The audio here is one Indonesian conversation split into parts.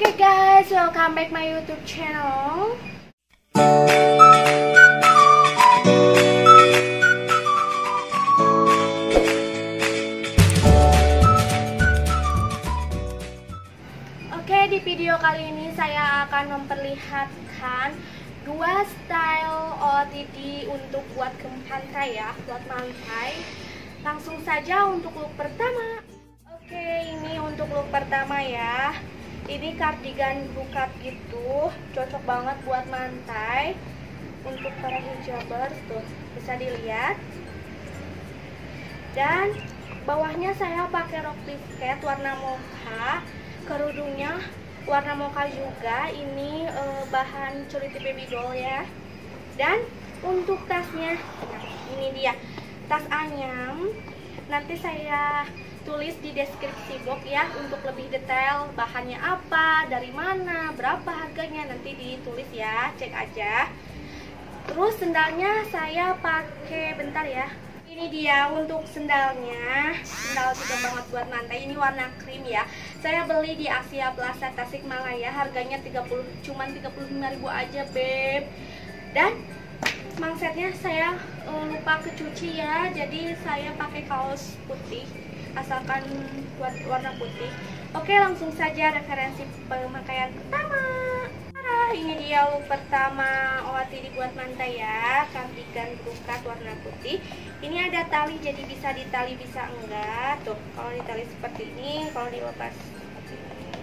Oke guys, welcome back my YouTube channel. Oke, di video kali ini saya akan memperlihatkan dua style OOTD untuk buat ke pantai ya, buat pantai. Langsung saja untuk look pertama. Oke, ini untuk look pertama ya. Ini kardigan bukat gitu, cocok banget buat mantai. Untuk para hijabers tuh, bisa dilihat. Dan bawahnya saya pakai rok bisket warna mocha. Kerudungnya warna mocha juga. Ini eh, bahan Curity Baby Doll ya. Dan untuk tasnya nah, ini dia. Tas anyam. Nanti saya tulis di deskripsi box ya untuk lebih detail bahannya apa dari mana berapa harganya nanti ditulis ya cek aja. Terus sendalnya saya pakai bentar ya. Ini dia untuk sendalnya. Sendal juga banget buat mantai ini warna krim ya. Saya beli di Asia Plaza Tasikmalaya. Harganya 30 cuman 35.000 aja beb. Dan mangsetnya saya uh, lupa kecuci ya. Jadi saya pakai kaos putih asalkan buat warna putih. Oke langsung saja referensi pemakaian pertama. Tara, ini dia look pertama Owati dibuat mantai ya. Kardigan brokat warna putih. Ini ada tali jadi bisa ditali bisa enggak? Tuh kalau ditali seperti ini kalau dilepas seperti ini.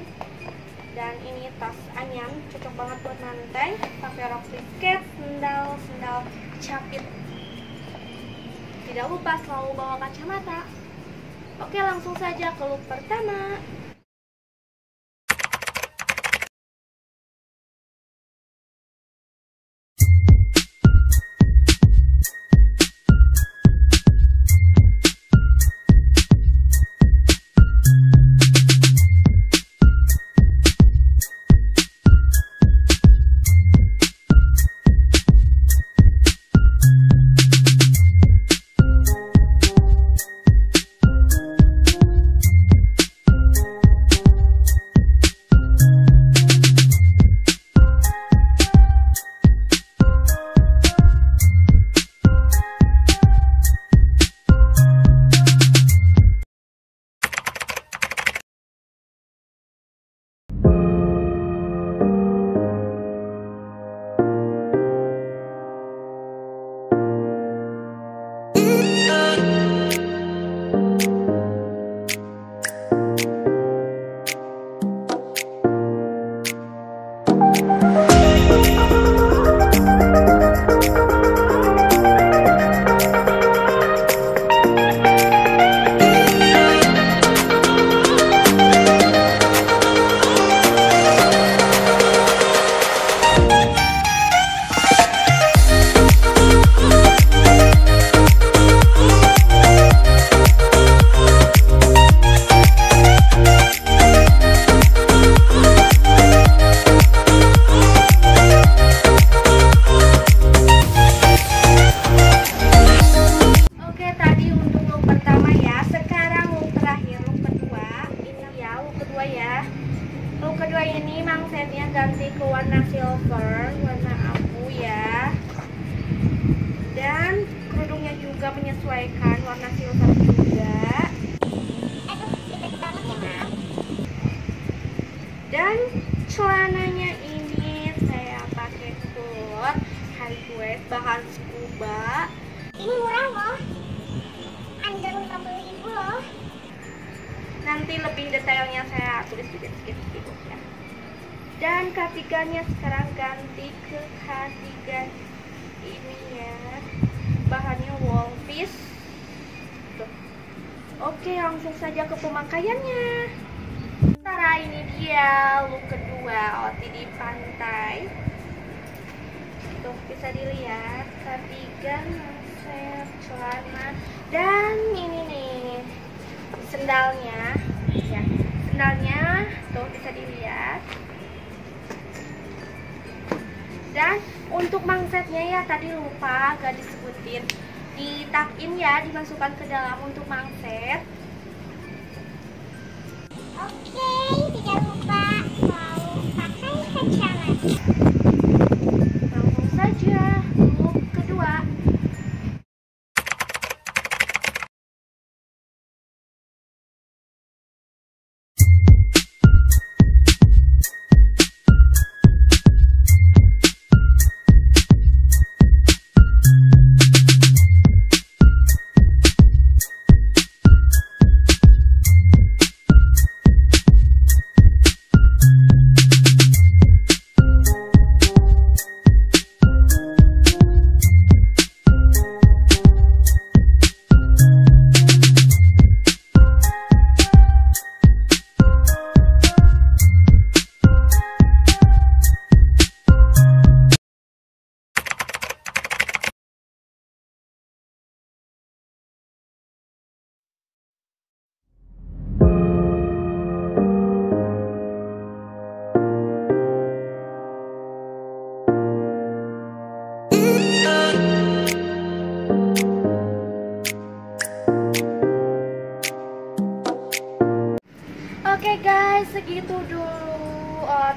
Dan ini tas anyam cocok banget buat mantai. Pakai rok basket sendal sendal capit. Tidak lupa selalu bawa kacamata oke langsung saja ke look pertama ini mangsetnya ganti ke warna silver Warna abu ya Dan kerudungnya juga menyesuaikan Warna silver juga Dan celananya ini Saya pakai kulit High waist bahan scuba Ini murah loh. Under 50 ribu loh. nanti lebih detailnya saya tulis di deskripsi ya dan kardigannya sekarang ganti ke kardigan ini ya bahannya wool piece. Tuh. oke langsung saja ke pemakaiannya. Tara ini dia look kedua OT di pantai. Tuh bisa dilihat kardigan set celana. Dan ini nih sendalnya. Ya sendalnya. Tuh bisa dilihat dan untuk mangsetnya ya tadi lupa gak disebutin. Di in ya dimasukkan ke dalam untuk mangset. Oke, tidak lupa selalu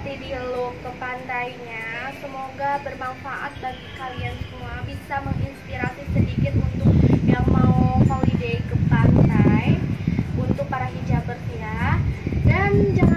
video lo ke pantainya. Semoga bermanfaat bagi kalian semua, bisa menginspirasi sedikit untuk yang mau holiday ke pantai untuk para hijabers ya. Dan jangan